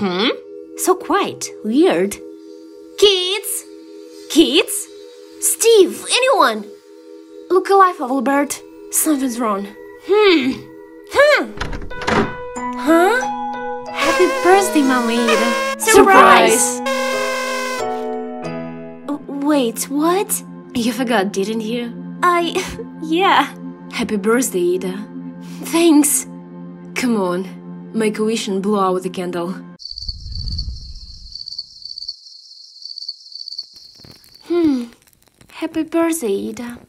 Hmm? So quiet. Weird. Kids? Kids? Steve, anyone? Look alive, Owlbert. Something's wrong. Hmm. Hmm. Huh? Happy birthday, Mama Eda. Surprise! Uh, Wait, what? You forgot, didn't you? I. yeah. Happy birthday, Eda. Thanks. Come on, make a wish and blow out the candle. Hmm. Happy birthday, Eda.